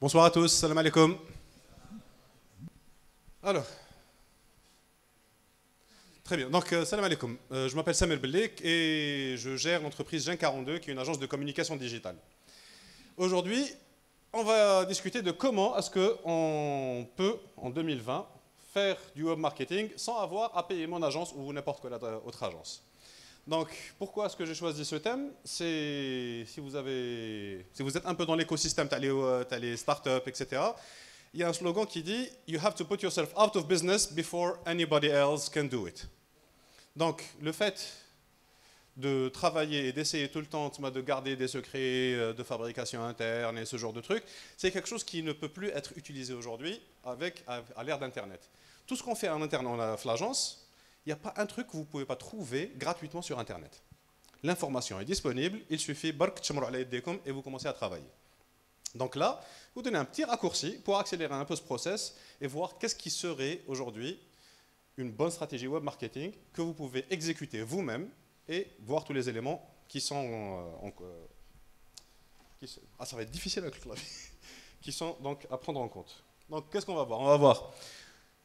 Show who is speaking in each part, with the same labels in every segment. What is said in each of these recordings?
Speaker 1: Bonsoir à tous, salam alaikum. Alors, très bien. Donc, euh, salam alaikum. Euh, je m'appelle Samuel Bellik et je gère l'entreprise Gen 42, qui est une agence de communication digitale. Aujourd'hui, on va discuter de comment est-ce qu'on peut, en 2020, faire du web marketing sans avoir à payer mon agence ou n'importe quelle autre agence. Donc, pourquoi est-ce que j'ai choisi ce thème? C'est si vous êtes un peu dans l'écosystème, tu as, as, les startups, etc. Il y a un slogan qui dit You have to put yourself out of business before anybody else can do it. Donc, le fait de travailler et d'essayer tout le temps de garder des secrets euh, de fabrication interne et ce genre de trucs, c'est quelque chose qui ne peut plus être utilisé aujourd'hui avec à l'ère d'Internet. Tout ce qu'on fait en interne en l'agence, il n'y a pas un truc que vous ne pouvez pas trouver gratuitement sur Internet. L'information est disponible, il suffit et vous commencez à travailler. Donc là, vous donnez un petit raccourci pour accélérer un peu ce process et voir qu'est-ce qui serait aujourd'hui une bonne stratégie web marketing que vous pouvez exécuter vous-même et voir tous les éléments qui sont euh, euh, ah ça va être difficile avec le clavier qui sont donc à prendre en compte. Donc qu'est-ce qu'on va voir? On va voir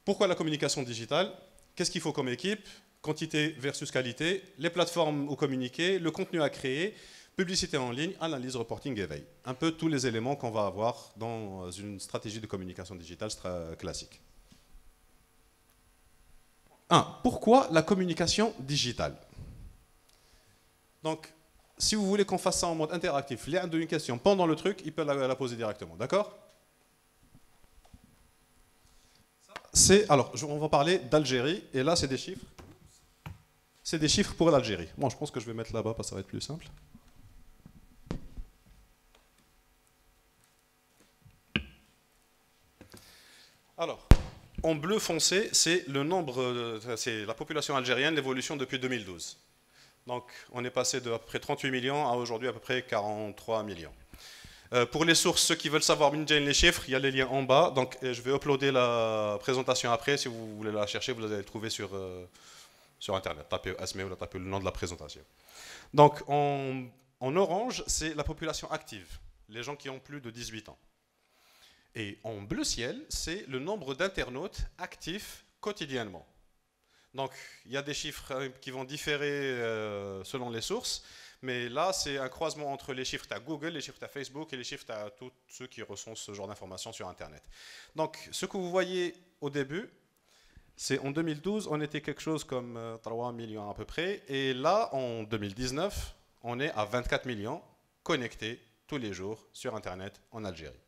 Speaker 1: pourquoi la communication digitale, Qu'est-ce qu'il faut comme équipe? Quantité versus qualité, les plateformes où communiquer, le contenu à créer, publicité en ligne, analyse, reporting, éveil. Un peu tous les éléments qu'on va avoir dans une stratégie de communication digitale classique. 1. Pourquoi la communication digitale? Donc, si vous voulez qu'on fasse ça en mode interactif, y a une question pendant le truc, il peut la poser directement. D'accord? C'est alors on va parler d'Algérie et là c'est des chiffres. C'est des chiffres pour l'Algérie. Bon, je pense que je vais mettre là-bas parce que ça va être plus simple. Alors, en bleu foncé, c'est le nombre, c'est la population algérienne, l'évolution depuis 2012. Donc, on est passé de à peu près 38 millions à aujourd'hui à peu près 43 millions. Euh, pour les sources, ceux qui veulent savoir les chiffres, il y a les liens en bas. Donc, euh, je vais uploader la présentation après. Si vous voulez la chercher, vous allez la trouver sur, euh, sur Internet. Tapez ASME ou tapez le nom de la présentation. Donc, en, orange, c'est la population active, les gens qui ont plus de 18 ans. Et en bleu ciel, c'est le nombre d'internautes actifs quotidiennement. Donc, il y a des chiffres qui vont différer selon les sources. Mais là, c'est un croisement entre les chiffres à Google, les chiffres à Facebook et les chiffres à tous ceux qui reçoivent ce genre d'informations sur Internet. Donc, ce que vous voyez au début, c'est en 2012, on était quelque chose comme 3 euh, millions à peu près. Et là, en 2019, on est à 24 millions connectés tous les jours sur Internet en Algérie.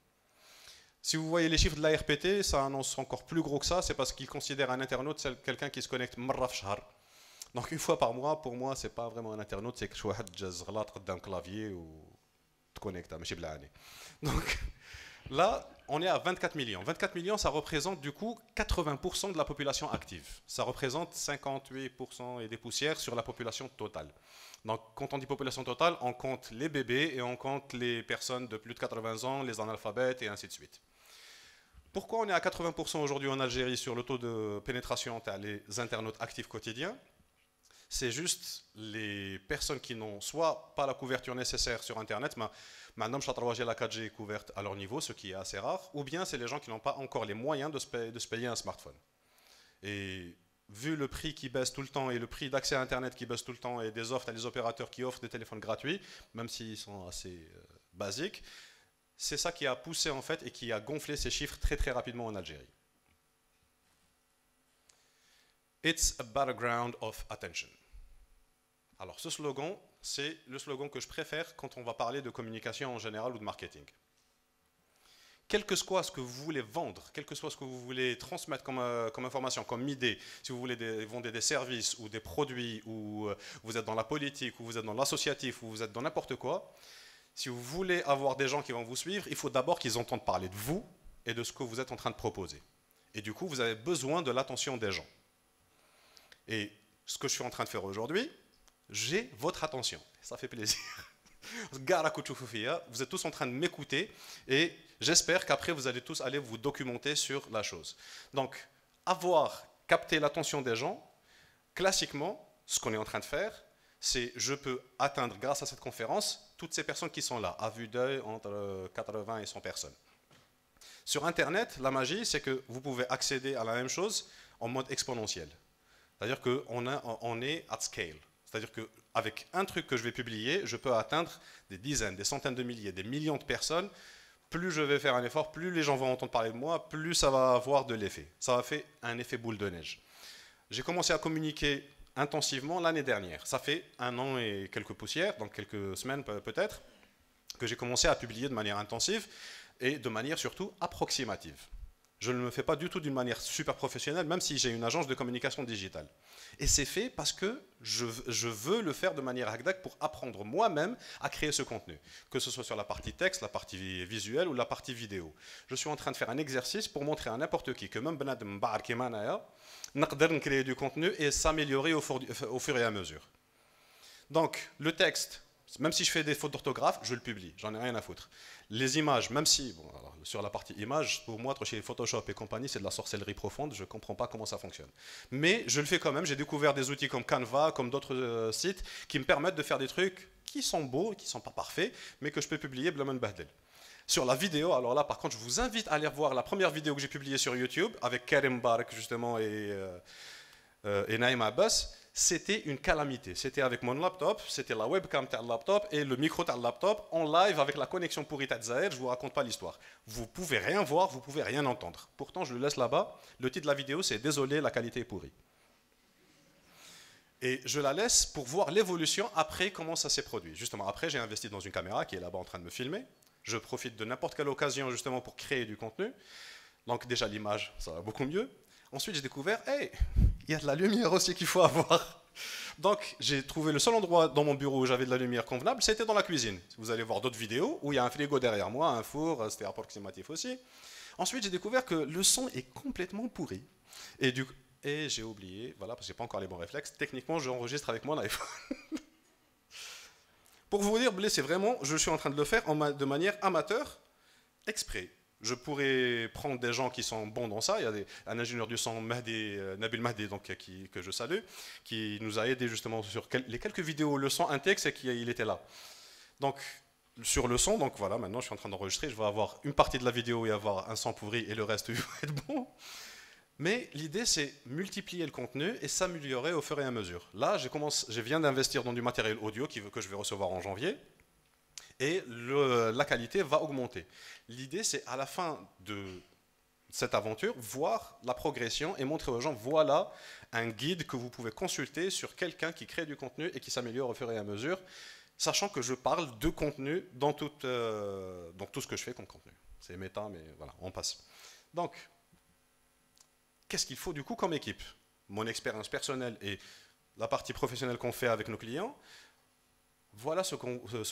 Speaker 1: Si vous voyez les chiffres de la RPT, ça annonce encore plus gros que ça. C'est parce qu'ils considèrent un internaute quelqu'un qui se connecte marraf shahar donc une fois par mois, pour moi, c'est pas vraiment un internaute, c'est que je suis un clavier ou te connectes à Donc là, on est à 24 millions. 24 millions, ça représente du coup 80% de la population active. Ça représente 58% et des poussières sur la population totale. Donc quand on dit population totale, on compte les bébés et on compte les personnes de plus de 80 ans, les analphabètes et ainsi de suite. Pourquoi on est à 80% aujourd'hui en Algérie sur le taux de pénétration des internautes actifs quotidiens? C'est juste les personnes qui n'ont soit pas la couverture nécessaire sur Internet, mais maintenant, j'ai la 4G couverte à leur niveau, ce qui est assez rare, ou bien c'est les gens qui n'ont pas encore les moyens de se, payer, un smartphone. Et vu le prix qui baisse tout le temps et le prix d'accès à Internet qui baisse tout le temps et des offres à des opérateurs qui offrent des téléphones gratuits, même s'ils sont assez euh, basiques, c'est ça qui a poussé en fait et qui a gonflé ces chiffres très très rapidement en Algérie. It's a battleground of attention. Alors ce slogan, c'est le slogan que je préfère quand on va parler de communication en général ou de marketing. Quel que soit ce que vous voulez vendre, quel que soit ce que vous voulez transmettre comme, euh, information, comme idée, si vous voulez vendre des services ou des produits, ou euh, vous êtes dans la politique, ou vous êtes dans l'associatif, ou vous êtes dans n'importe quoi, si vous voulez avoir des gens qui vont vous suivre, il faut d'abord qu'ils entendent parler de vous et de ce que vous êtes en train de proposer. Et du coup, vous avez besoin de l'attention des gens. Et ce que je suis en train de faire aujourd'hui, j'ai votre attention. Ça fait plaisir. Vous êtes tous en train de m'écouter et j'espère qu'après vous allez tous aller vous documenter sur la chose. Donc, avoir capté l'attention des gens, classiquement, ce qu'on est en train de faire, c'est je peux atteindre grâce à cette conférence toutes ces personnes qui sont là, à vue d'œil entre 80 et 100 personnes. Sur Internet, la magie, c'est que vous pouvez accéder à la même chose en mode exponentiel. C'est-à-dire qu'on on est at scale. C'est-à-dire qu'avec un truc que je vais publier, je peux atteindre des dizaines, des centaines de milliers, des millions de personnes. Plus je vais faire un effort, plus les gens vont entendre parler de moi, plus ça va avoir de l'effet. Ça va faire un effet boule de neige. J'ai commencé à communiquer intensivement l'année dernière. Ça fait un an et quelques poussières, donc quelques semaines peut-être, que j'ai commencé à publier de manière intensive et de manière surtout approximative. Je ne le fais pas du tout d'une manière super professionnelle, même si j'ai une agence de communication digitale. Et c'est fait parce que je, veux le faire de manière hagdak pour apprendre moi-même à créer ce contenu, que ce soit sur la partie texte, la partie visuelle ou la partie vidéo. Je suis en train de faire un exercice pour montrer à n'importe qui que même Benadem créer du contenu et s'améliorer au fur et à mesure. Donc, le texte, même si je fais des fautes d'orthographe, je le publie, j'en ai rien à foutre. Les images, même si, sur la partie images, pour moi, chez Photoshop et compagnie, c'est de la sorcellerie profonde, je ne comprends pas comment ça fonctionne. Mais je le fais quand même, j'ai découvert des outils comme Canva, comme d'autres euh, sites, qui me permettent de faire des trucs qui sont beaux, qui ne sont pas parfaits, mais que je peux publier Blaman Bahdel. Sur la vidéo, alors là, par contre, je vous invite à aller voir la première vidéo que j'ai publiée sur YouTube, avec Karim Bark, justement, et, euh, euh, Naïm Abbas c'était une calamité. C'était avec mon laptop, c'était la webcam de laptop et le micro de laptop en live avec la connexion pourrie de Zahir. Je vous raconte pas l'histoire. Vous pouvez rien voir, vous pouvez rien entendre. Pourtant, je le laisse là-bas. Le titre de la vidéo, c'est Désolé, la qualité est pourrie. Et je la laisse pour voir l'évolution après comment ça s'est produit. Justement, après, j'ai investi dans une caméra qui est là-bas en train de me filmer. Je profite de n'importe quelle occasion justement pour créer du contenu. Donc déjà l'image, ça va beaucoup mieux. Ensuite, j'ai découvert, hey, il y a de la lumière aussi qu'il faut avoir. Donc, j'ai trouvé le seul endroit dans mon bureau où j'avais de la lumière convenable, c'était dans la cuisine. Vous allez voir d'autres vidéos où il y a un frigo derrière moi, un four, c'était approximatif aussi. Ensuite, j'ai découvert que le son est complètement pourri. Et, j'ai oublié, voilà, parce que j'ai pas encore les bons réflexes, techniquement, j'enregistre avec mon iPhone. Pour vous dire, c'est vraiment, je suis en train de le faire de manière amateur, exprès je pourrais prendre des gens qui sont bons dans ça. Il y a un ingénieur du son, euh, Nabil Mahdi, donc, que je salue, qui nous a aidé justement sur les quelques vidéos le son intègre, c'est qu'il était là. Donc, sur le son, donc voilà, maintenant je suis en train d'enregistrer, je vais avoir une partie de la vidéo et avoir un son pourri et le reste va être bon. Mais l'idée, c'est multiplier le contenu et s'améliorer au fur et à mesure. Là, je, commence, je viens d'investir dans du matériel audio qui, que je vais recevoir en janvier et la qualité va augmenter. L'idée, c'est à la fin de cette aventure, voir la progression et montrer aux gens, voilà un guide que vous pouvez consulter sur quelqu'un qui crée du contenu et qui s'améliore au fur et à mesure, sachant que je parle de contenu dans tout, euh, tout ce que je fais comme contenu. C'est méta, mais voilà, on passe. Donc, qu'est-ce qu'il faut du coup comme équipe? Mon expérience personnelle et la partie professionnelle qu'on fait avec nos clients, voilà ce,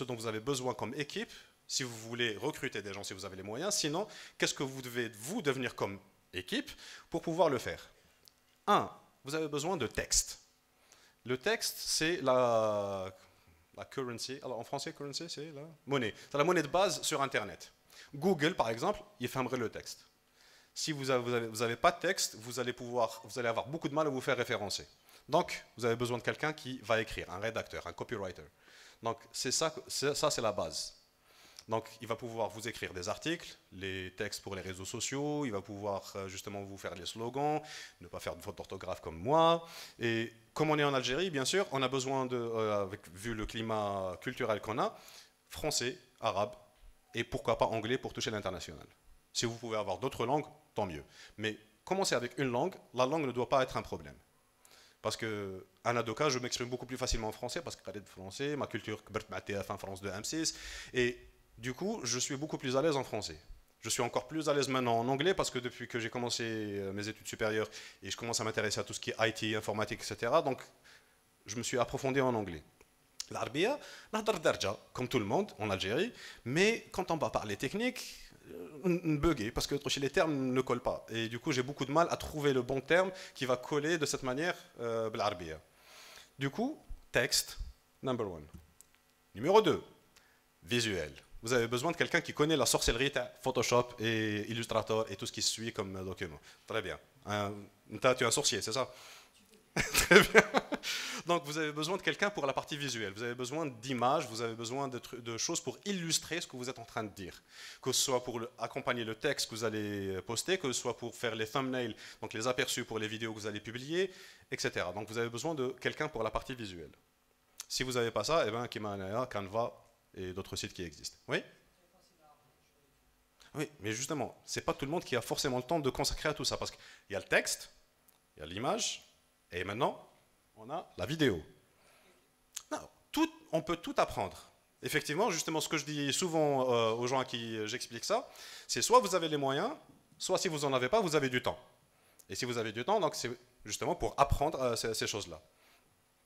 Speaker 1: dont vous avez besoin comme équipe si vous voulez recruter des gens, si vous avez les moyens. Sinon, qu'est-ce que vous devez vous devenir comme équipe pour pouvoir le faire? Un, vous avez besoin de texte. Le texte, c'est la, la currency. Alors en français, currency, c'est la monnaie. C'est la monnaie de base sur Internet. Google, par exemple, il fermerait le texte. Si vous n'avez vous avez, pas de texte, vous allez, pouvoir, vous allez avoir beaucoup de mal à vous faire référencer. Donc, vous avez besoin de quelqu'un qui va écrire, un rédacteur, un copywriter. Donc c'est ça, ça c'est la base. Donc il va pouvoir vous écrire des articles, les textes pour les réseaux sociaux, il va pouvoir euh, justement vous faire des slogans, ne pas faire de fautes d'orthographe comme moi. Et comme on est en Algérie, bien sûr, on a besoin de, euh, vu le climat culturel qu'on a, français, arabe et pourquoi pas anglais pour toucher l'international. Si vous pouvez avoir d'autres langues, tant mieux. Mais commencez avec une langue, la langue ne doit pas être un problème. Parce que en Adoka, je m'exprime beaucoup plus facilement en français parce que j'ai de français, ma culture en France de M6. Et du coup, je suis beaucoup plus à l'aise en français. Je suis encore plus à l'aise maintenant en anglais parce que depuis que j'ai commencé euh, mes études supérieures et je commence à m'intéresser à tout ce qui est IT, informatique, etc., donc je me suis approfondi en anglais. L'arbia, comme tout le monde en Algérie, mais quand on va parler technique, bugger parce que les termes ne collent pas. Et du coup, j'ai beaucoup de mal à trouver le bon terme qui va coller de cette manière euh, Du coup, texte, number one. Numéro 2, visuel. Vous avez besoin de quelqu'un qui connaît la sorcellerie Photoshop et Illustrator et tout ce qui suit comme document. Très bien. tu es un sorcier, c'est ça? Très bien. Donc vous avez besoin de quelqu'un pour la partie visuelle, vous avez besoin d'images, vous avez besoin de, choses pour illustrer ce que vous êtes en train de dire. Que ce soit pour accompagner le texte que vous allez poster, que ce soit pour faire les thumbnails, donc les aperçus pour les vidéos que vous allez publier, etc. Donc vous avez besoin de quelqu'un pour la partie visuelle. Si vous n'avez pas ça, eh bien Kimanaya, Canva et d'autres sites qui existent. Oui? Oui, mais justement, c'est pas tout le monde qui a forcément le temps de consacrer à tout ça, parce qu'il y a le texte, il y a l'image, et maintenant, on a la vidéo. on peut tout apprendre. Effectivement, justement, ce que je dis souvent euh, aux gens à qui j'explique ça, c'est soit vous avez les moyens, soit si vous n'en avez pas, vous avez du temps. Et si vous avez du temps, donc c'est justement pour apprendre euh, ces, choses-là.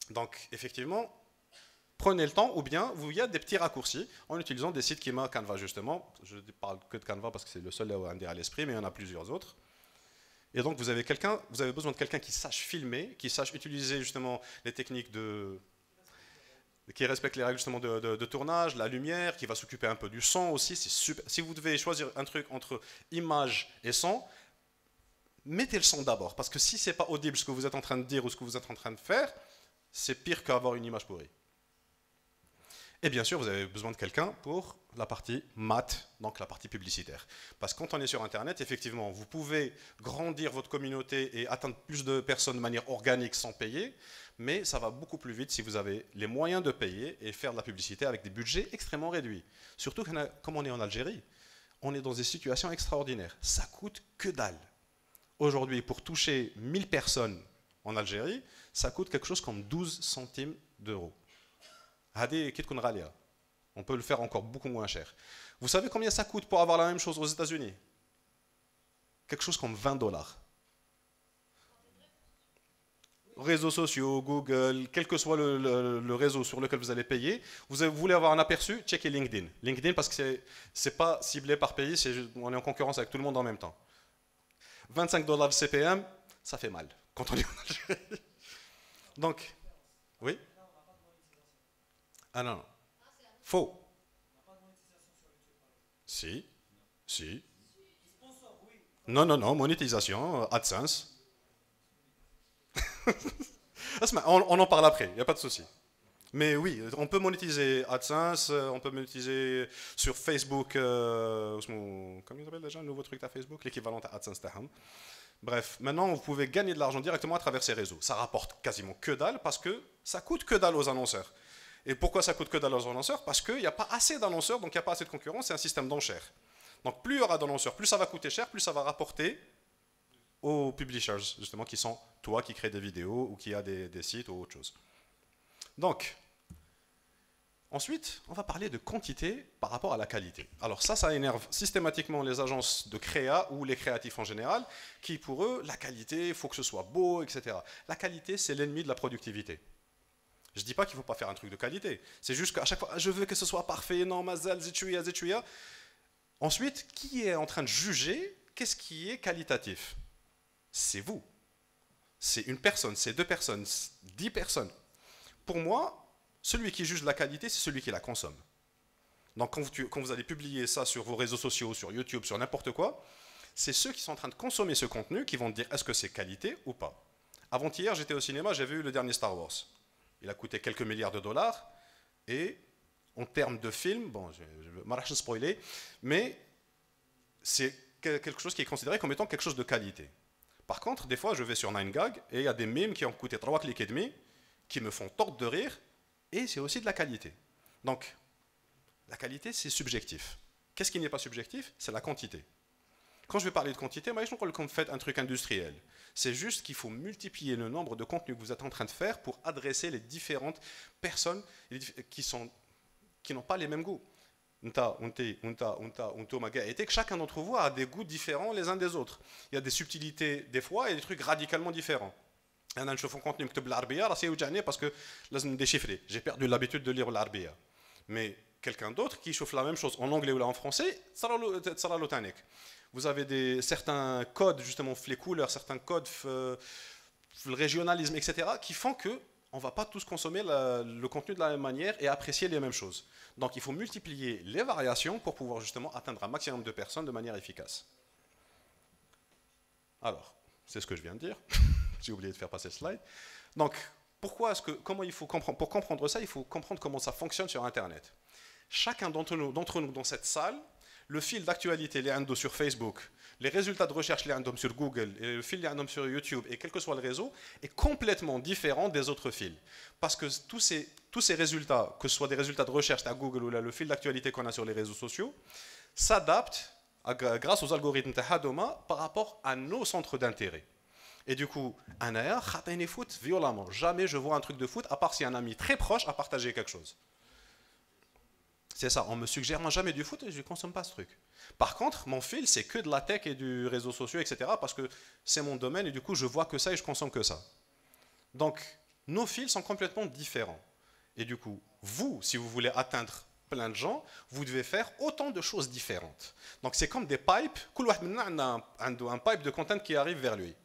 Speaker 1: Donc, effectivement, prenez le temps, ou bien il y a des petits raccourcis en utilisant des sites qui Canva, justement. Je ne parle que de Canva parce que c'est le seul à à l'esprit, mais il y en a plusieurs autres. Et donc vous avez besoin de quelqu'un qui sache filmer, qui sache utiliser justement les techniques de qui respecte les règles justement de, tournage, la lumière, qui va s'occuper un peu du son aussi. Si vous devez choisir un truc entre image et son, mettez le son d'abord, parce que si c'est pas audible ce que vous êtes en train de dire ou ce que vous êtes en train de faire, c'est pire qu'avoir une image pourrie. Et bien sûr, vous avez besoin de quelqu'un pour la partie maths, donc la partie publicitaire. Parce que quand on est sur Internet, effectivement, vous pouvez grandir votre communauté et atteindre plus de personnes de manière organique sans payer, mais ça va beaucoup plus vite si vous avez les moyens de payer et faire de la publicité avec des budgets extrêmement réduits. Surtout comme on est en Algérie, on est dans des situations extraordinaires. Ça coûte que dalle. Aujourd'hui, pour toucher 1000 personnes en Algérie, ça coûte quelque chose comme 12 centimes d'euros. On peut le faire encore beaucoup moins cher. Vous savez combien ça coûte pour avoir la même chose aux États-Unis? Quelque chose comme 20 dollars. Réseaux sociaux, Google, quel que soit le, réseau sur lequel vous allez payer, vous, voulez avoir un aperçu, checkez LinkedIn. LinkedIn parce que ce n'est pas ciblé par pays, on est en concurrence avec tout le monde en même temps. 25 dollars CPM, ça fait mal quand on est en Algérie. Donc, oui? Ah non, Faux. Si, si. Non, non, non, monétisation, euh, AdSense. on, en parle après, il n'y a pas de souci. Mais oui, on peut monétiser AdSense, euh, on peut monétiser sur Facebook, euh, comment il s'appelle déjà, le nouveau truc à Facebook, l'équivalent à AdSense Bref, maintenant vous pouvez gagner de l'argent directement à travers ces réseaux. Ça rapporte quasiment que dalle parce que ça coûte que dalle aux annonceurs. Et pourquoi ça coûte que dalle aux annonceurs Parce qu'il n'y a pas assez d'annonceurs, donc il n'y a pas assez de concurrence, c'est un système d'enchères. Donc plus il y aura d'annonceurs, plus ça va coûter cher, plus ça va rapporter aux publishers, justement, qui sont toi qui crée des vidéos ou qui a des, sites ou autre chose. Donc, ensuite, on va parler de quantité par rapport à la qualité. Alors ça, ça énerve systématiquement les agences de créa ou les créatifs en général, qui pour eux, la qualité, il faut que ce soit beau, etc. La qualité, c'est l'ennemi de la productivité. Je dis pas qu'il faut pas faire un truc de qualité. C'est juste qu'à chaque fois, je veux que ce soit parfait, non, mazel, zituya, zituya. Ensuite, qui est en train de juger qu'est-ce qui est qualitatif? C'est vous. C'est une personne, c'est deux personnes, dix personnes. Pour moi, celui qui juge la qualité, c'est celui qui la consomme. Donc quand vous, allez publier ça sur vos réseaux sociaux, sur YouTube, sur n'importe quoi, c'est ceux qui sont en train de consommer ce contenu qui vont dire est-ce que c'est qualité ou pas? Avant-hier, j'étais au cinéma, j'ai vu le dernier Star Wars. Il a coûté quelques milliards de dollars. Et en termes de film, bon, je ne pas spoiler, mais c'est quelque chose qui est considéré comme étant quelque chose de qualité. Par contre, des fois, je vais sur 9gag et il y a des mimes qui ont coûté 3 clics et demi, qui me font tordre de rire, et c'est aussi de la qualité. Donc, la qualité, c'est subjectif. Qu'est-ce qui n'est pas subjectif? C'est la quantité. Quand je vais parler de quantité, moi, je crois que vous faites un truc industriel. C'est juste qu'il faut multiplier le nombre de contenus que vous êtes en train de faire pour adresser les différentes personnes qui sont qui n'ont pas les mêmes goûts. Chacun d'entre vous a des goûts différents les uns des autres. Il y a des subtilités des fois et des trucs radicalement différents. انا نشوف contenu مكتوب بالعربيه راسي يوجعني باسكو لازم déchiffrer. J'ai perdu l'habitude de lire l'arabe. Mais quelqu'un d'autre qui chauffe la même chose en anglais ou en français, vous avez des, certains codes, justement, les couleurs, certains codes, le régionalisme, etc., qui font que on ne va pas tous consommer le contenu de la même manière et apprécier les mêmes choses. Donc il faut multiplier les variations pour pouvoir justement atteindre un maximum de personnes de manière efficace. Alors, c'est ce que je viens de dire. J'ai oublié de faire passer le slide. Donc, pourquoi est-ce que, comment il faut comprendre, pour comprendre ça, il faut comprendre comment ça fonctionne sur Internet. Chacun d'entre nous, nous dans cette salle, le fil d'actualité, les sur Facebook, les résultats de recherche, les sur Google, le fil les sur YouTube, et quel que soit le réseau, est complètement différent des autres fils. Parce que tous ces, tous ces résultats, que ce soit des résultats de recherche à Google ou là, le fil d'actualité qu'on a sur les réseaux sociaux, s'adaptent grâce aux algorithmes de Hadoma par rapport à nos centres d'intérêt. Et du coup, un air, foot violemment. Jamais je vois un truc de foot, à part si un ami très proche a partagé quelque chose. C'est ça, on me suggère jamais du foot et je ne consomme pas ce truc. Par contre, mon fil, c'est que de la tech et du réseau social, etc. Parce que c'est mon domaine et du coup, je vois que ça et je consomme que ça. Donc, nos fils sont complètement différents. Et du coup, vous, si vous voulez atteindre plein de gens, vous devez faire autant de choses différentes. Donc, c'est comme des pipes. un, un pipe de content qui arrive vers lui.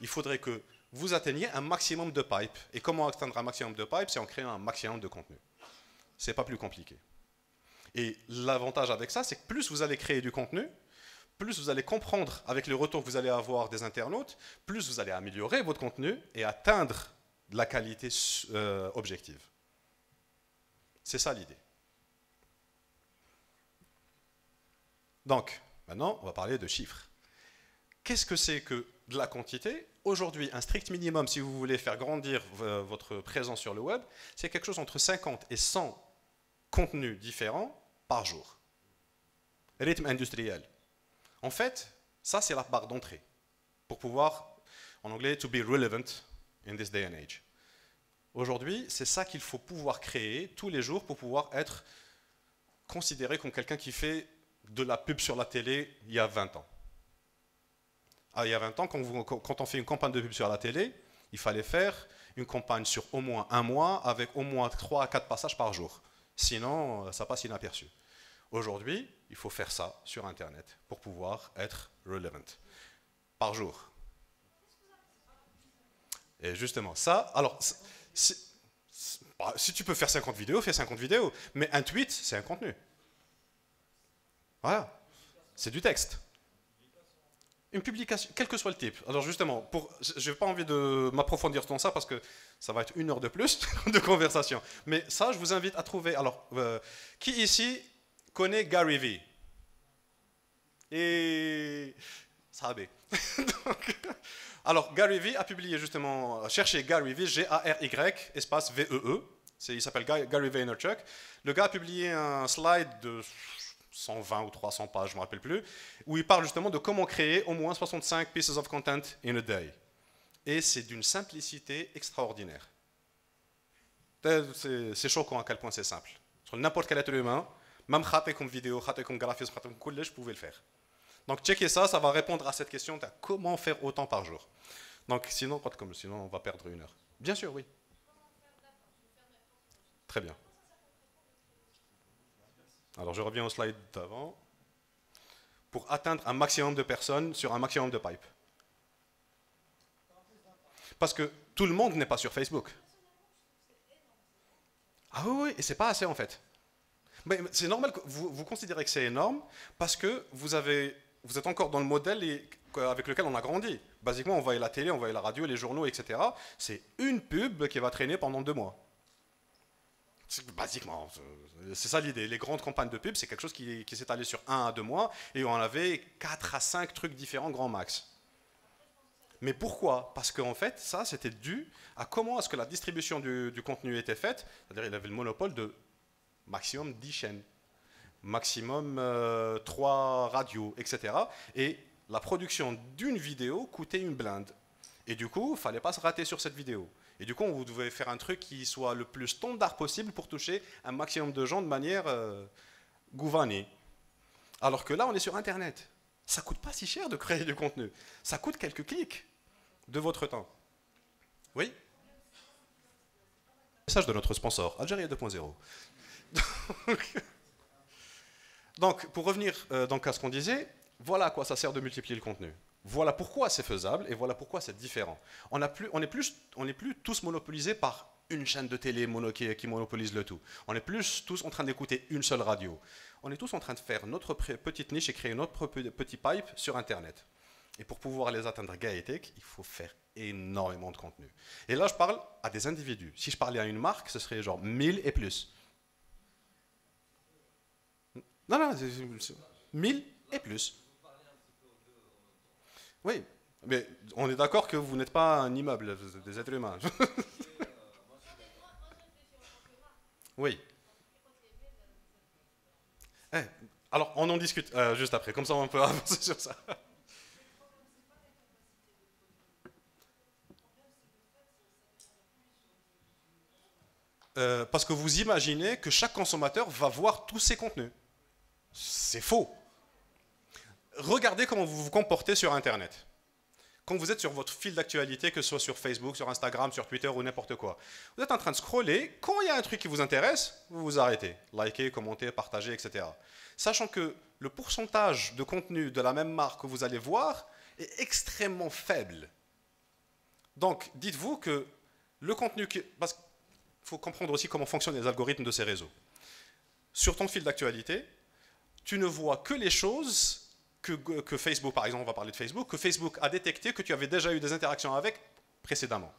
Speaker 1: Il faudrait que vous atteigniez un maximum de pipes. Et comment atteindre un maximum de pipes? C'est en créant un maximum de contenu. C'est pas plus compliqué. Et l'avantage avec ça, c'est que plus vous allez créer du contenu, plus vous allez comprendre avec le retour que vous allez avoir des internautes, plus vous allez améliorer votre contenu et atteindre la qualité euh, objective. C'est ça l'idée. Donc, maintenant, on va parler de chiffres. Qu'est-ce que c'est que de la quantité? Aujourd'hui, un strict minimum, si vous voulez faire grandir votre présence sur le web, c'est quelque chose entre 50 et 100 contenus différents jour. Rythme industriel. En fait, ça c'est la barre d'entrée pour pouvoir, en anglais, to be relevant in this day and age. Aujourd'hui, c'est ça qu'il faut pouvoir créer tous les jours pour pouvoir être considéré comme quelqu'un qui fait de la pub sur la télé il y a 20 ans. Ah, il y a 20 ans, quand, quand on fait une campagne de pub sur la télé, il fallait faire une campagne sur au moins un mois avec au moins 3 à 4 passages par jour. Sinon, ça passe inaperçu. Aujourd'hui, il faut faire ça sur Internet pour pouvoir être relevant par jour. Et justement, ça, alors, bah, si, tu peux faire 50 vidéos, fais 50 vidéos. Mais un tweet, c'est un contenu. Voilà. C'est du texte. Une publication, quel que soit le type. Alors justement, pour, je n'ai pas envie de m'approfondir dans ça parce que ça va être une heure de plus de conversation. Mais ça, je vous invite à trouver. Alors, euh, qui ici connaît Gary Vee. Et ça alors, Gary Vee a publié justement, cherchez Gary Vee, G-A-R-Y, espace V-E-E. -E. Il s'appelle Gary Vaynerchuk. Le gars a publié un slide de 120 ou 300 pages, je ne me rappelle plus, où il parle justement de comment créer au moins 65 pieces of content in a day. Et c'est d'une simplicité extraordinaire. C'est choquant à quel point c'est simple. Sur n'importe quel être humain, même comme vidéo, comme graphisme, comme je pouvais le faire. Donc checker ça, ça va répondre à cette question de comment faire autant par jour. Donc sinon, comme sinon on va perdre une heure. Bien sûr, oui. Très bien. Alors je reviens au slide d'avant. Pour atteindre un maximum de personnes sur un maximum de pipes. Parce que tout le monde n'est pas sur Facebook. Ah oui, oui, et c'est pas assez en fait c'est normal que vous, vous considérez que c'est énorme parce que vous, êtes encore dans le modèle avec lequel on a grandi. Basiquement, on voyait la télé, on voyait la radio, les journaux, etc. C'est une pub qui va traîner pendant deux mois. Basiquement, c'est ça l'idée. Les grandes campagnes de pub, c'est quelque chose qui, qui allé sur un à deux mois et on avait quatre à cinq trucs différents grand max. Mais pourquoi? Parce qu'en fait, ça, c'était dû à comment est-ce que la distribution du, du contenu était faite. C'est-à-dire, il avait le monopole de maximum 10 chaînes, maximum 3 euh, radios, etc. Et la production d'une vidéo coûtait une blinde. Et du coup, il fallait pas se rater sur cette vidéo. Et du coup, vous devez faire un truc qui soit le plus standard possible pour toucher un maximum de gens de manière euh, gouvernée. Alors que là, on est sur Internet. Ça coûte pas si cher de créer du contenu. Ça coûte quelques clics de votre temps. Oui? Message de notre sponsor, Algérie 2.0. Donc, pour revenir euh, à ce qu'on disait, voilà à quoi ça sert de multiplier le contenu. Voilà pourquoi c'est faisable et voilà pourquoi c'est différent. On n'est plus, tous monopolisés par une chaîne de télé qui, monopolise le tout. On est plus tous en train d'écouter une seule radio. On est tous en train de faire notre petite niche et créer notre petit pipe sur Internet. Et pour pouvoir les atteindre gaétique, il faut faire énormément de contenu. Et là, je parle à des individus. Si je parlais à une marque, ce serait genre 1000 et plus. Non, non, 1000 et plus. Oui, mais on est d'accord que vous n'êtes pas un immeuble, des êtres humains. oui. Eh, alors, on en discute euh, juste après, comme ça on peut avancer sur ça. Euh, parce que vous imaginez que chaque consommateur va voir tous ces contenus. C'est faux. Regardez comment vous vous comportez sur Internet. Quand vous êtes sur votre fil d'actualité, que ce soit sur Facebook, sur Instagram, sur Twitter ou n'importe quoi, vous êtes en train de scroller, quand il y a un truc qui vous intéresse, vous vous arrêtez. Likez, commentez, partagez, etc. Sachant que le pourcentage de contenu de la même marque que vous allez voir est extrêmement faible. Donc, dites-vous que le contenu qui... Parce il faut comprendre aussi comment fonctionnent les algorithmes de ces réseaux. Sur ton fil d'actualité, tu ne vois que les choses que, que, Facebook, par exemple, on va parler de Facebook, que Facebook a détecté que tu avais déjà eu des interactions avec précédemment.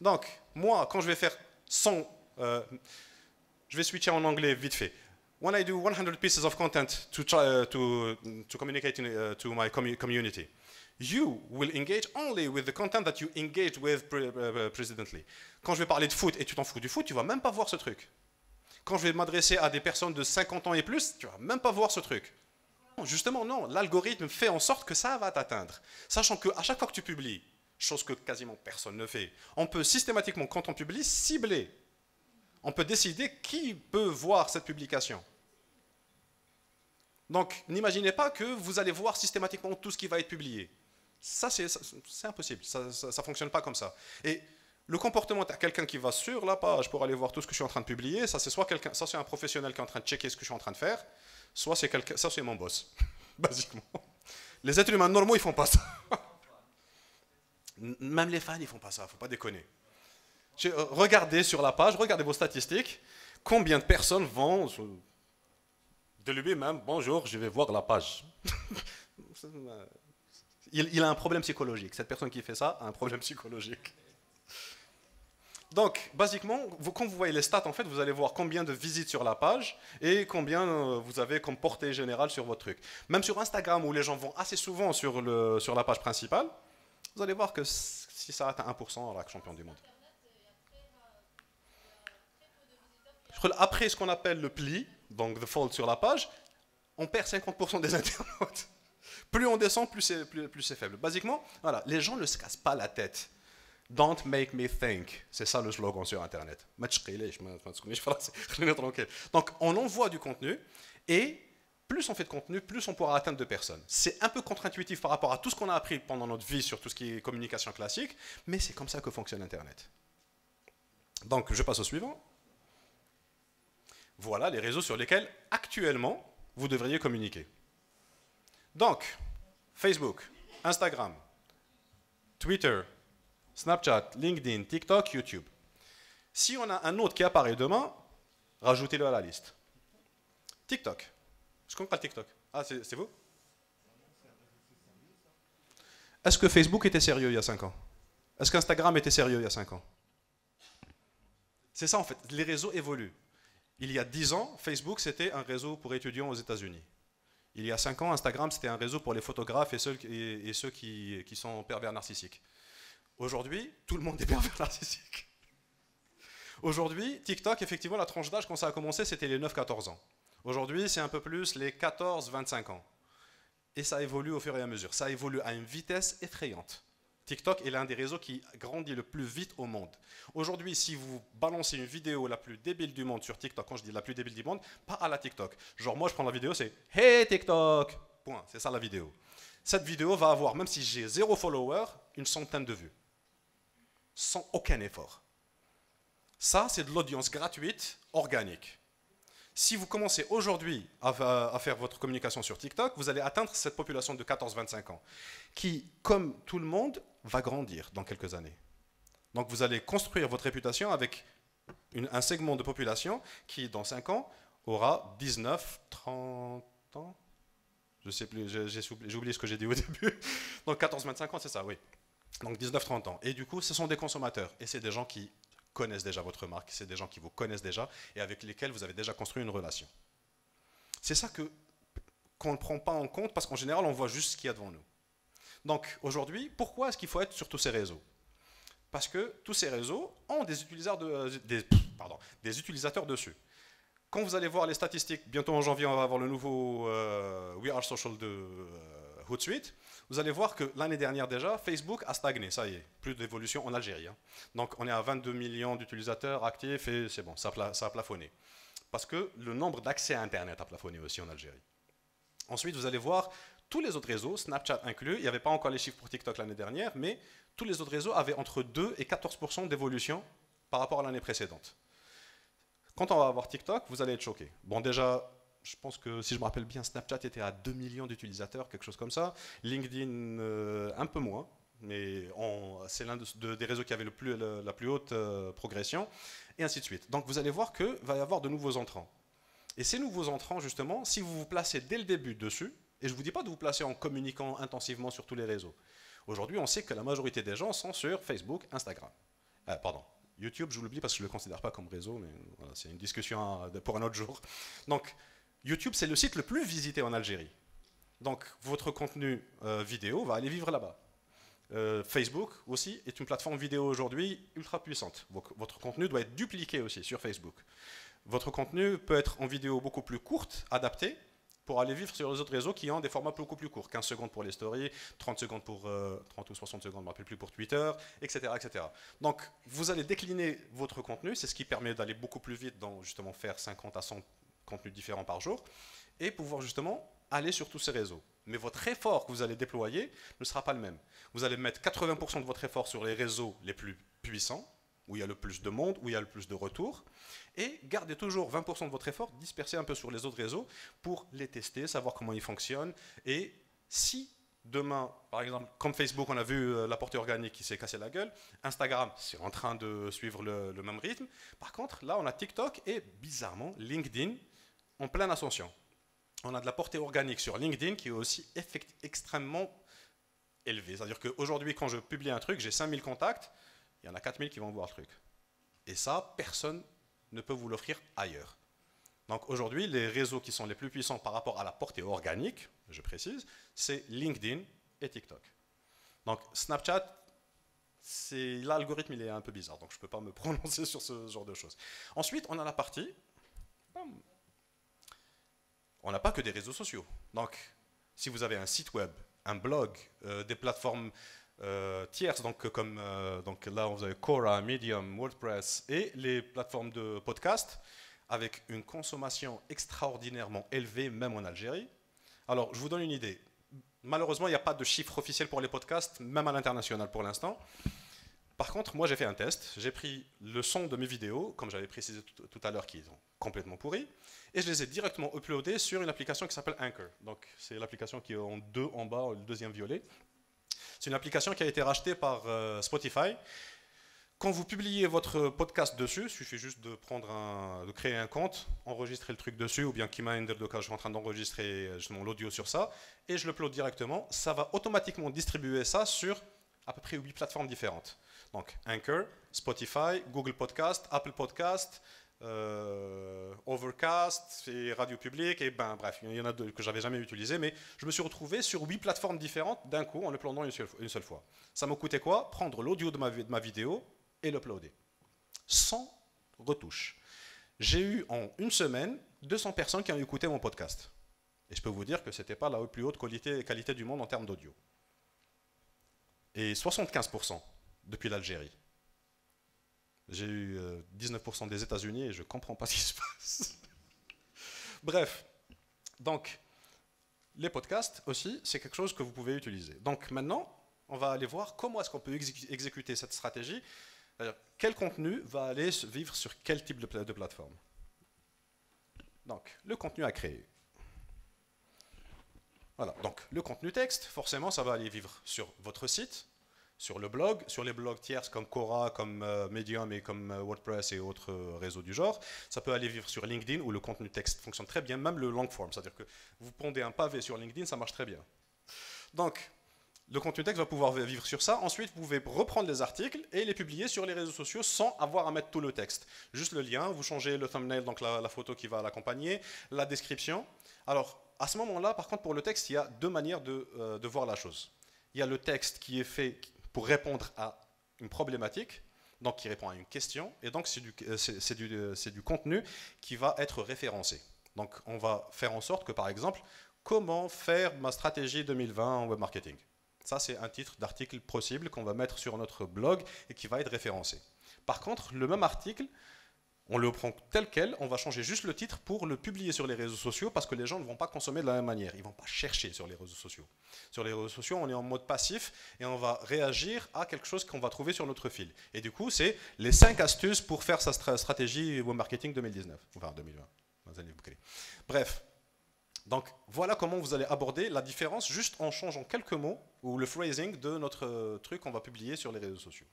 Speaker 1: Donc, moi, quand je vais faire 100, euh, je vais switcher en anglais vite fait. When I do 100 pieces of content to, try, uh, to, to communicate in, uh, to my community, you will engage only with the content that you engaged with pre uh, precedently. Quand je vais parler de foot et tu t'en fous du foot, tu vas même pas voir ce truc. Quand je vais m'adresser à des personnes de 50 ans et plus, tu vas même pas voir ce truc. Justement, non. L'algorithme fait en sorte que ça va t'atteindre. Sachant qu'à chaque fois que tu publies, chose que quasiment personne ne fait, on peut systématiquement, quand on publie, cibler. On peut décider qui peut voir cette publication. Donc, n'imaginez pas que vous allez voir systématiquement tout ce qui va être publié. Ça, c'est impossible. Ça ne fonctionne pas comme ça. Et le comportement de quelqu'un qui va sur la page pour aller voir tout ce que je suis en train de publier, ça c'est soit quelqu'un, ça c'est un professionnel qui est en train de checker ce que je suis en train de faire, soit c'est quelqu'un, ça c'est mon boss, basiquement. Les êtres humains normaux ils font pas ça. Même les fans ils font pas ça, faut pas déconner. Euh, regardez sur la page, regardez vos statistiques, combien de personnes vont de lui-même, bonjour, je vais voir la page. il a un problème psychologique. Cette personne qui fait ça a un problème psychologique. Donc, basiquement, quand vous voyez les stats, en fait, vous allez voir combien de visites sur la page et combien euh, vous avez comme portée générale sur votre truc. Même sur Instagram, où les gens vont assez souvent sur, la page principale, vous allez voir que si ça atteint 1%, on aura champion du monde. Après ce qu'on appelle le pli, donc the fold sur la page, on perd 50% des internautes. Plus on descend, plus c'est faible. Basiquement, voilà, les gens ne se cassent pas la tête. Don't make me think. C'est ça le slogan sur Internet. Donc, on envoie du contenu et plus on fait de contenu, plus on pourra atteindre de personnes. C'est un peu contre-intuitif par rapport à tout ce qu'on a appris pendant notre vie sur tout ce qui est communication classique, mais c'est comme ça que fonctionne Internet. Donc, je passe au suivant. Voilà les réseaux sur lesquels, actuellement, vous devriez communiquer. Donc, Facebook, Instagram, Twitter, Snapchat, LinkedIn, TikTok, YouTube. Si on a un autre qui apparaît demain, rajoutez-le à la liste. TikTok. Je comprends TikTok. Ah, c'est vous? Est-ce que Facebook était sérieux il y a 5 ans? Est-ce qu'Instagram était sérieux il y a 5 ans? C'est ça en fait, les réseaux évoluent. Il y a 10 ans, Facebook c'était un réseau pour étudiants aux États-Unis. Il y a 5 ans, Instagram c'était un réseau pour les photographes et ceux, et, ceux qui, qui sont pervers narcissiques. Aujourd'hui, tout le monde est pervers narcissique. Aujourd'hui, TikTok, effectivement, la tranche d'âge, quand ça a commencé, c'était les 9-14 ans. Aujourd'hui, c'est un peu plus les 14-25 ans. Et ça évolue au fur et à mesure. Ça évolue à une vitesse effrayante. TikTok est l'un des réseaux qui grandit le plus vite au monde. Aujourd'hui, si vous balancez une vidéo la plus débile du monde sur TikTok, quand je dis la plus débile du monde, pas à la TikTok. Genre, moi, je prends la vidéo, c'est Hey TikTok Point. C'est ça la vidéo. Cette vidéo va avoir, même si j'ai zéro follower, une centaine de vues sans aucun effort. Ça, c'est de l'audience gratuite, organique. Si vous commencez aujourd'hui à, faire votre communication sur TikTok, vous allez atteindre cette population de 14-25 ans, qui, comme tout le monde, va grandir dans quelques années. Donc vous allez construire votre réputation avec un segment de population qui, dans 5 ans, aura 19, 30 ans Je sais plus, j'ai oublié ce que j'ai dit au début. Donc 14-25 ans, c'est ça, oui. Donc 19-30 ans. Et du coup, ce sont des consommateurs. Et c'est des gens qui connaissent déjà votre marque, c'est des gens qui vous connaissent déjà et avec lesquels vous avez déjà construit une relation. C'est ça que qu'on ne prend pas en compte parce qu'en général, on voit juste ce qu'il y a devant nous. Donc aujourd'hui, pourquoi est-ce qu'il faut être sur tous ces réseaux? Parce que tous ces réseaux ont des utilisateurs, de, euh, des utilisateurs dessus. Quand vous allez voir les statistiques, bientôt en janvier, on va avoir le nouveau euh, We Are Social de euh, Hootsuite. Vous allez voir que l'année dernière déjà, Facebook a stagné, ça y est, plus d'évolution en Algérie. Hein. Donc on est à 22 millions d'utilisateurs actifs et c'est bon, ça, ça a plafonné. Parce que le nombre d'accès à Internet a plafonné aussi en Algérie. Ensuite, vous allez voir tous les autres réseaux, Snapchat inclus, il n'y avait pas encore les chiffres pour TikTok l'année dernière, mais tous les autres réseaux avaient entre 2 et 14% d'évolution par rapport à l'année précédente. Quand on va avoir TikTok, vous allez être choqué. Bon, déjà, je pense que si je me rappelle bien, Snapchat était à 2 millions d'utilisateurs, quelque chose comme ça. LinkedIn, euh, un peu moins, mais c'est l'un des réseaux qui avait la plus haute euh, progression, et ainsi de suite. Donc vous allez voir qu'il va y avoir de nouveaux entrants. Et ces nouveaux entrants, justement, si vous vous placez dès le début dessus, et je ne vous dis pas de vous placer en communiquant intensivement sur tous les réseaux. Aujourd'hui, on sait que la majorité des gens sont sur Facebook, Instagram. Euh, pardon, YouTube, je l'oublie parce que je ne le considère pas comme réseau, mais c'est une discussion pour un autre jour. Donc, YouTube, c'est le site le plus visité en Algérie. Donc, votre contenu euh, vidéo va aller vivre là-bas. Euh, Facebook aussi est une plateforme vidéo aujourd'hui ultra puissante. Votre contenu doit être dupliqué aussi sur Facebook. Votre contenu peut être en vidéo beaucoup plus courte, adaptée, pour aller vivre sur les autres réseaux qui ont des formats beaucoup plus courts, 15 secondes pour les stories, 30 secondes pour 30 euh, ou 60 secondes, je ne me rappelle plus pour Twitter, etc., etc. Donc vous allez décliner votre contenu, c'est ce qui permet d'aller beaucoup plus vite dans justement faire 50 à 100 contenus différents par jour et pouvoir justement aller sur tous ces réseaux. Mais votre effort que vous allez déployer ne sera pas le même. Vous allez mettre 80% de votre effort sur les réseaux les plus puissants, où il y a le plus de monde, où il y a le plus de retours, et gardez toujours 20% de votre effort dispersé un peu sur les autres réseaux pour les tester, savoir comment ils fonctionnent, et si demain, par exemple, comme Facebook, on a vu euh, la portée organique qui s'est cassée la gueule, Instagram, c'est en train de suivre le, même rythme, par contre, là, on a TikTok et, bizarrement, LinkedIn en pleine ascension. On a de la portée organique sur LinkedIn qui est aussi extrêmement élevée. C'est-à-dire qu'aujourd'hui, quand je publie un truc, j'ai 5000 contacts, il y en a 4000 qui vont voir le truc. Et ça, personne ne peut vous l'offrir ailleurs. Donc aujourd'hui, les réseaux qui sont les plus puissants par rapport à la portée organique, je précise, c'est LinkedIn et TikTok. Donc Snapchat, l'algorithme il est un peu bizarre, donc je ne peux pas me prononcer sur ce genre de choses. Ensuite, on a la partie, on n'a pas que des réseaux sociaux. Donc si vous avez un site web, un blog, euh, des plateformes euh, tierces, donc, comme euh, donc là vous avez Quora, Medium, WordPress et les plateformes de podcast avec une consommation extraordinairement élevée, même en Algérie. Alors, je vous donne une idée. Malheureusement, il n'y a pas de chiffre officiel pour les podcasts, même à l'international pour l'instant. Par contre, moi j'ai fait un test, j'ai pris le son de mes vidéos, comme j'avais précisé tout, à l'heure, qui sont complètement pourris, et je les ai directement uploadés sur une application qui s'appelle Anchor. Donc c'est l'application qui est en deux en bas, le deuxième violet. C'est une application qui a été rachetée par euh, Spotify. Quand vous publiez votre podcast dessus, il suffit juste de, de créer un compte, enregistrer le truc dessus, ou bien Kima cas, je suis en train d'enregistrer euh, justement l'audio sur ça, et je l'upload directement. Ça va automatiquement distribuer ça sur à peu près 8 plateformes différentes. Donc Anchor, Spotify, Google Podcast, Apple Podcast, euh, Overcast, Radio Public, et ben bref, il y en a deux que j'avais jamais utilisé, mais je me suis retrouvé sur huit plateformes différentes d'un coup en le seule, une seule fois. Ça m'a coûté quoi? Prendre l'audio de ma, de ma vidéo et l'uploader. Sans retouche. J'ai eu en une semaine 200 personnes qui ont écouté mon podcast. Et je peux vous dire que ce n'était pas la plus haute qualité, qualité du monde en termes d'audio. Et 75% depuis l'Algérie. J'ai eu 19% euh, des États-Unis et je ne comprends pas ce qui se passe. Bref, donc, les podcasts aussi, c'est quelque chose que vous pouvez utiliser. Donc maintenant, on va aller voir comment est-ce qu'on peut exécuter cette stratégie. Quel contenu va aller vivre sur quel type de, de plateforme? Donc, le contenu à créer. Voilà, donc le contenu texte, forcément, ça va aller vivre sur votre site, sur le blog, sur les blogs tierces comme Quora, comme euh, Medium et comme euh, WordPress et autres euh, réseaux du genre. Ça peut aller vivre sur LinkedIn où le contenu texte fonctionne très bien, même le long form, c'est-à-dire que vous pondez un pavé sur LinkedIn, ça marche très bien. Donc, le contenu texte va pouvoir vivre sur ça. Ensuite, vous pouvez reprendre les articles et les publier sur les réseaux sociaux sans avoir à mettre tout le texte. Juste le lien, vous changez le thumbnail, donc la, photo qui va l'accompagner, la description. Alors, à ce moment-là, par contre, pour le texte, il y a deux manières de, de voir la chose. Il y a le texte qui est fait pour répondre à une problématique, donc qui répond à une question, et donc c'est du, du, du, contenu qui va être référencé. Donc on va faire en sorte que, par exemple, comment faire ma stratégie 2020 en web marketing? Ça, c'est un titre d'article possible qu'on va mettre sur notre blog et qui va être référencé. Par contre, le même article, on le prend tel quel, on va changer juste le titre pour le publier sur les réseaux sociaux parce que les gens ne vont pas consommer de la même manière, ils ne vont pas chercher sur les réseaux sociaux. Sur les réseaux sociaux, on est en mode passif et on va réagir à quelque chose qu'on va trouver sur notre fil. Et du coup, c'est les 5 astuces pour faire sa stratégie web marketing 2019, enfin 2020. Bref, donc voilà comment vous allez aborder la différence juste en changeant quelques mots ou le phrasing de notre truc qu'on va publier sur les réseaux sociaux.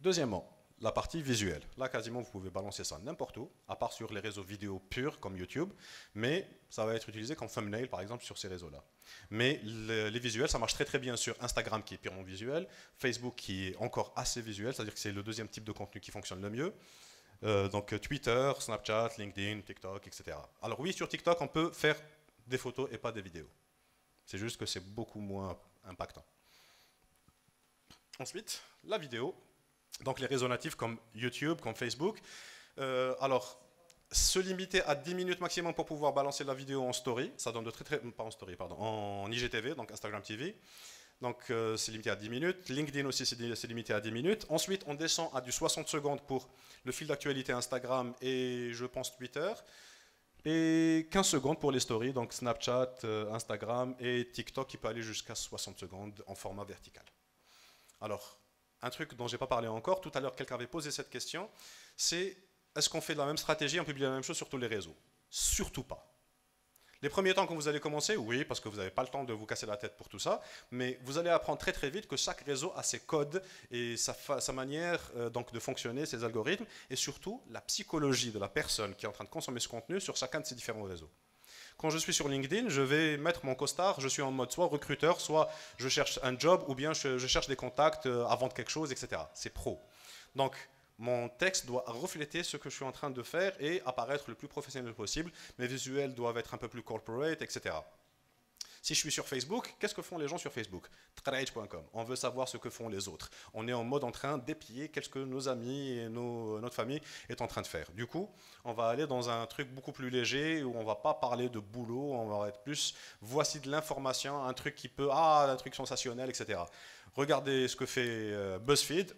Speaker 1: Deuxièmement, la partie visuelle. Là, quasiment, vous pouvez balancer ça n'importe où, à part sur les réseaux vidéo purs comme YouTube, mais ça va être utilisé comme thumbnail, par exemple, sur ces réseaux-là. Mais les visuels, ça marche très très bien sur Instagram, qui est purement visuel, Facebook, qui est encore assez visuel, c'est-à-dire que c'est le deuxième type de contenu qui fonctionne le mieux, euh, donc Twitter, Snapchat, LinkedIn, TikTok, etc. Alors oui, sur TikTok, on peut faire des photos et pas des vidéos. C'est juste que c'est beaucoup moins impactant. Ensuite, la vidéo, donc les réseaux natifs comme YouTube, comme Facebook. Euh, alors, se limiter à 10 minutes maximum pour pouvoir balancer la vidéo en story, ça donne de très très... pas en story, pardon, en IGTV, donc Instagram TV. Donc euh, c'est limité à 10 minutes. LinkedIn aussi c'est limité à 10 minutes. Ensuite on descend à du 60 secondes pour le fil d'actualité Instagram et je pense Twitter. Et 15 secondes pour les stories, donc Snapchat, euh, Instagram et TikTok qui peut aller jusqu'à 60 secondes en format vertical. Alors un truc dont je n'ai pas parlé encore, tout à l'heure quelqu'un avait posé cette question, c'est est-ce qu'on fait la même stratégie, on publie la même chose sur tous les réseaux? Surtout pas. Les premiers temps quand vous allez commencer, oui, parce que vous n'avez pas le temps de vous casser la tête pour tout ça, mais vous allez apprendre très très vite que chaque réseau a ses codes et sa, sa manière euh, donc de fonctionner, ses algorithmes, et surtout la psychologie de la personne qui est en train de consommer ce contenu sur chacun de ces différents réseaux. Quand je suis sur LinkedIn, je vais mettre mon costard, je suis en mode soit recruteur, soit je cherche un job, ou bien je, cherche des contacts euh, à vendre quelque chose, etc. C'est pro. Donc, mon texte doit refléter ce que je suis en train de faire et apparaître le plus professionnel possible. Mes visuels doivent être un peu plus corporate, etc. Si je suis sur Facebook, qu'est-ce que font les gens sur Facebook? Trade.com. On veut savoir ce que font les autres. On est en mode en train d'épier qu'est-ce que nos amis et notre famille est en train de faire. Du coup, on va aller dans un truc beaucoup plus léger où on va pas parler de boulot, on va être plus voici de l'information, un truc qui peut ah un truc sensationnel, etc. Regardez ce que fait euh, BuzzFeed,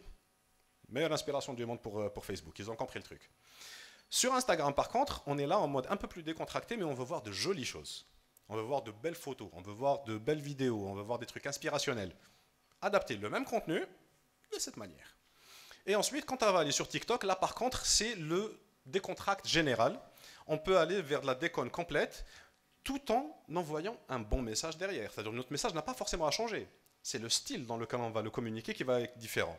Speaker 1: meilleure inspiration du monde pour, euh, pour Facebook. Ils ont compris le truc. Sur Instagram, par contre, on est là en mode un peu plus décontracté, mais on veut voir de jolies choses. On veut voir de belles photos, on veut voir de belles vidéos, on veut voir des trucs inspirationnels. Adapter le même contenu de cette manière. Et ensuite, quand on va aller sur TikTok, là par contre, c'est le décontracte général. On peut aller vers la déconne complète tout en envoyant un bon message derrière. C'est-à-dire notre message n'a pas forcément à changer. C'est le style dans lequel on va le communiquer qui va être différent.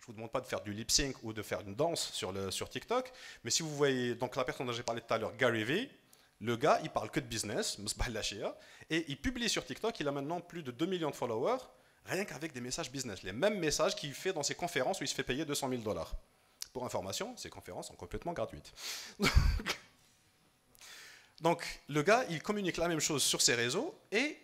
Speaker 1: Je ne vous demande pas de faire du lip sync ou de faire une danse sur, le, sur TikTok, mais si vous voyez, donc la personne dont j'ai parlé tout à l'heure, Gary Vee, le gars, il parle que de business, et il publie sur TikTok, il a maintenant plus de 2 millions de followers, rien qu'avec des messages business. Les mêmes messages qu'il fait dans ses conférences où il se fait payer 200 000 dollars. Pour information, ces conférences sont complètement gratuites. Donc, le gars, il communique la même chose sur ses réseaux et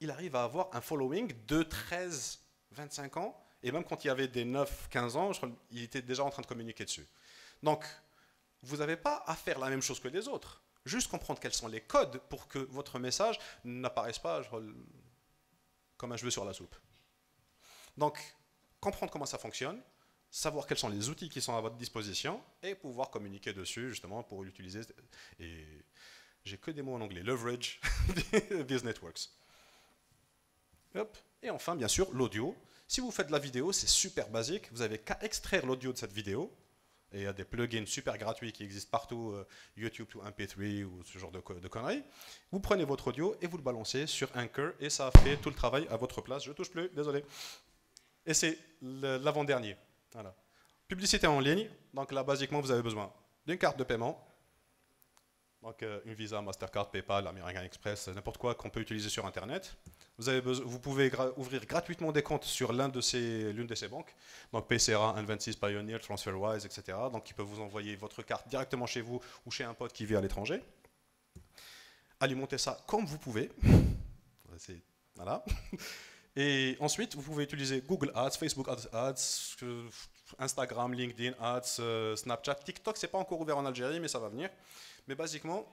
Speaker 1: il arrive à avoir un following de 13, 25 ans. Et même quand il avait des 9, 15 ans, il était déjà en train de communiquer dessus. Donc, vous n'avez pas à faire la même chose que les autres. Juste comprendre quels sont les codes pour que votre message n'apparaisse pas comme un cheveu sur la soupe. Donc, comprendre comment ça fonctionne, savoir quels sont les outils qui sont à votre disposition et pouvoir communiquer dessus justement pour l'utiliser. Et j'ai que des mots en anglais. Leverage these networks. Et enfin, bien sûr, l'audio. Si vous faites de la vidéo, c'est super basique. Vous avez qu'à extraire l'audio de cette vidéo, et il y a des plugins super gratuits qui existent partout, euh, YouTube ou MP3 ou ce genre de, conneries. Vous prenez votre audio et vous le balancez sur Anchor et ça fait tout le travail à votre place. Je touche plus, désolé. Et c'est l'avant-dernier. Publicité en ligne. Donc là, basiquement, vous avez besoin d'une carte de paiement. Donc euh, une Visa, Mastercard, PayPal, American Express, n'importe quoi qu'on peut utiliser sur Internet. Vous, avez vous pouvez ouvrir gratuitement des comptes sur l'une de, ces, banques, donc PCRA, N26, Pioneer, TransferWise, etc. Donc ils peuvent vous envoyer votre carte directement chez vous ou chez un pote qui vit à l'étranger. Alimentez ça comme vous pouvez. Voilà. Et ensuite, vous pouvez utiliser Google Ads, Facebook Ads, Instagram, LinkedIn Ads, euh, Snapchat, TikTok. C'est pas encore ouvert en Algérie, mais ça va venir. Mais basiquement,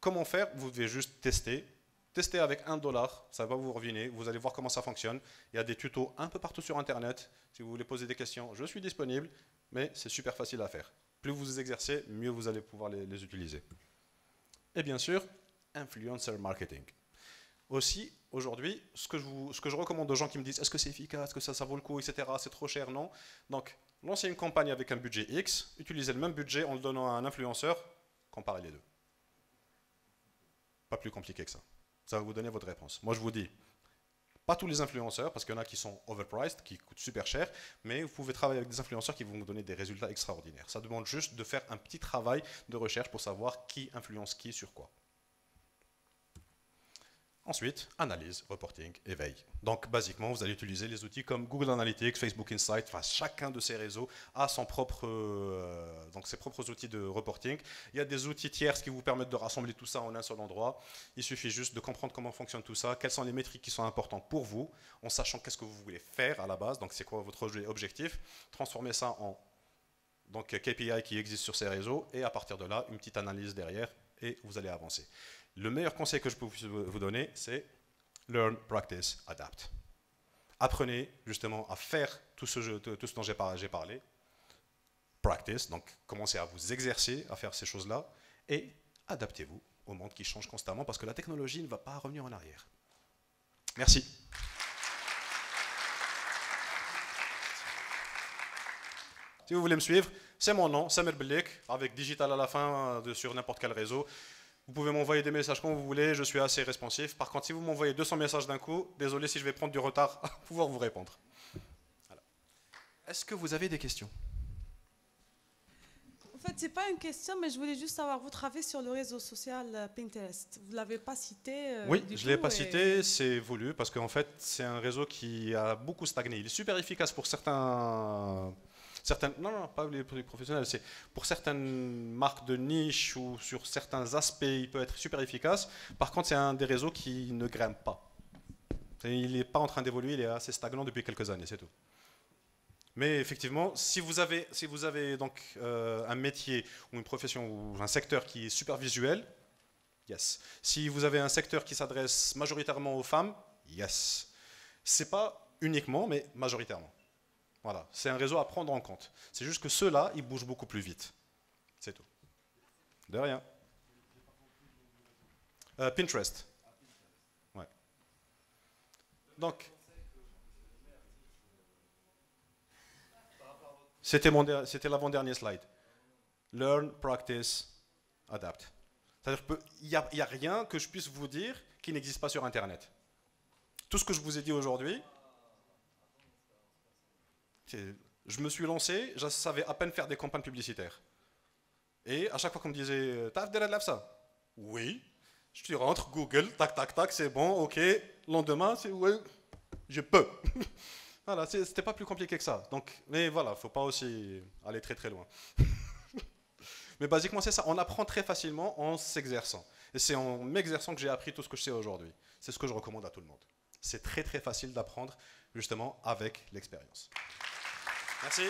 Speaker 1: comment faire? Vous devez juste tester Testez avec un dollar, ça va vous revenir, vous allez voir comment ça fonctionne. Il y a des tutos un peu partout sur Internet. Si vous voulez poser des questions, je suis disponible, mais c'est super facile à faire. Plus vous vous exercez, mieux vous allez pouvoir les, utiliser. Et bien sûr, influencer marketing. Aussi, aujourd'hui, ce, que je ce que je recommande aux gens qui me disent est-ce que c'est efficace, est-ce que ça, ça vaut le coup, etc., c'est trop cher, non. Donc, lancez une campagne avec un budget X, utilisez le même budget en le donnant à un influenceur, comparez les deux. Pas plus compliqué que ça. Ça va vous donner votre réponse. Moi, je vous dis, pas tous les influenceurs, parce qu'il y en a qui sont overpriced, qui coûtent super cher, mais vous pouvez travailler avec des influenceurs qui vont vous donner des résultats extraordinaires. Ça demande juste de faire un petit travail de recherche pour savoir qui influence qui sur quoi. Ensuite, analyse, reporting, éveil. Donc, basiquement, vous allez utiliser les outils comme Google Analytics, Facebook Insight. Chacun de ces réseaux a son propre, euh, donc ses propres outils de reporting. Il y a des outils tiers qui vous permettent de rassembler tout ça en un seul endroit. Il suffit juste de comprendre comment fonctionne tout ça, quelles sont les métriques qui sont importantes pour vous, en sachant qu'est-ce que vous voulez faire à la base. Donc, c'est quoi votre objectif Transformer ça en KPI qui existe sur ces réseaux et à partir de là, une petite analyse derrière et vous allez avancer. Le meilleur conseil que je peux vous donner, c'est learn, practice, adapt. Apprenez justement à faire tout ce, dont j'ai parlé. Practice, donc commencez à vous exercer à faire ces choses-là et adaptez-vous au monde qui change constamment parce que la technologie ne va pas revenir en arrière. Merci. Si vous voulez me suivre, c'est mon nom, Samer Belik, avec digital à la fin euh, sur n'importe quel réseau. Vous pouvez m'envoyer des messages quand vous voulez, je suis assez responsif. Par contre, si vous m'envoyez 200 messages d'un coup, désolé si je vais prendre du retard à pouvoir vous répondre. Est-ce que vous avez des questions?
Speaker 2: En fait, ce n'est pas une question, mais je voulais juste savoir votre avis sur le réseau social euh, Pinterest. Vous ne l'avez pas cité euh,
Speaker 1: Oui, je ne l'ai pas cité, c'est voulu, parce qu'en fait, c'est un réseau qui a beaucoup stagné. Il est super efficace pour certains certaines, non, non, pas les produits professionnels, c'est pour certaines marques de niche ou sur certains aspects, il peut être super efficace. Par contre, c'est un des réseaux qui ne grimpe pas. Il n'est pas en train d'évoluer, il est assez stagnant depuis quelques années, c'est tout. Mais effectivement, si vous avez, si vous avez donc euh, un métier ou une profession ou un secteur qui est super visuel, yes. Si vous avez un secteur qui s'adresse majoritairement aux femmes, yes. C'est pas uniquement, mais majoritairement. Voilà, c'est un réseau à prendre en compte. C'est juste que ceux-là, ils bougent beaucoup plus vite. C'est tout. De rien. Euh, Pinterest. Ouais. Donc, c'était l'avant-dernier slide. Learn, practice, adapt. C'est-à-dire qu'il n'y a, a rien que je puisse vous dire qui n'existe pas sur Internet. Tout ce que je vous ai dit aujourd'hui, je me suis lancé, je savais à peine faire des campagnes publicitaires. Et à chaque fois qu'on me disait, t'as de ça Oui. Je rentre, Google, tac, tac, tac, c'est bon, ok. Lendemain, c'est oui, je peux. voilà, c'était pas plus compliqué que ça. Donc, mais voilà, faut pas aussi aller très très loin. mais basiquement, c'est ça. On apprend très facilement en s'exerçant. Et c'est en m'exerçant que j'ai appris tout ce que je sais aujourd'hui. C'est ce que je recommande à tout le monde. C'est très très facile d'apprendre justement avec l'expérience. Merci.